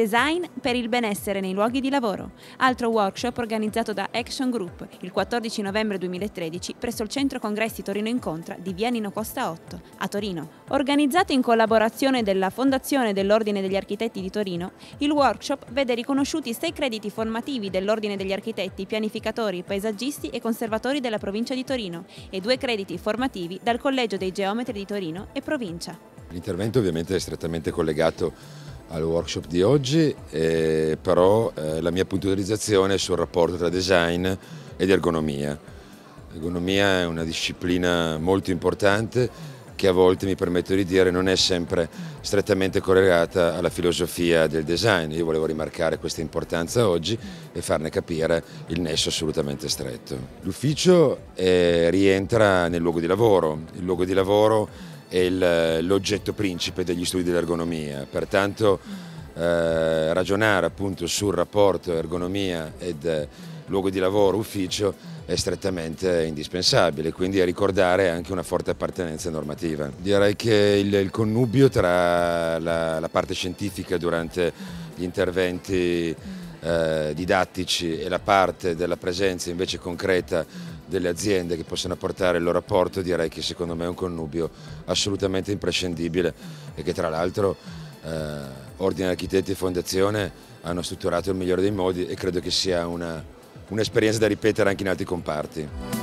design per il benessere nei luoghi di lavoro, altro workshop organizzato da Action Group il 14 novembre 2013 presso il Centro Congressi Torino Incontra di Via Nino Costa 8 a Torino. Organizzato in collaborazione della Fondazione dell'Ordine degli Architetti di Torino, il workshop vede riconosciuti sei crediti formativi dell'Ordine degli Architetti, pianificatori, paesaggisti e conservatori della provincia di Torino e due crediti formativi dal Collegio dei Geometri di Torino e provincia. L'intervento ovviamente è strettamente collegato al workshop di oggi, eh, però eh, la mia puntualizzazione è sul rapporto tra design ed ergonomia. L'ergonomia è una disciplina molto importante che a volte mi permetto di dire non è sempre strettamente collegata alla filosofia del design. Io volevo rimarcare questa importanza oggi e farne capire il nesso assolutamente stretto. L'ufficio eh, rientra nel luogo di lavoro, il luogo di lavoro è l'oggetto principe degli studi dell'ergonomia, pertanto eh, ragionare appunto sul rapporto ergonomia ed eh, luogo di lavoro, ufficio è strettamente indispensabile, quindi a ricordare anche una forte appartenenza normativa. Direi che il, il connubio tra la, la, parte scientifica durante gli interventi eh, didattici e la parte della presenza invece concreta delle aziende che possono apportare il loro apporto direi che secondo me è un connubio assolutamente imprescindibile e che tra l'altro eh, Ordine Architetti e Fondazione hanno strutturato il migliore dei modi e credo che sia un'esperienza un da ripetere anche in altri comparti.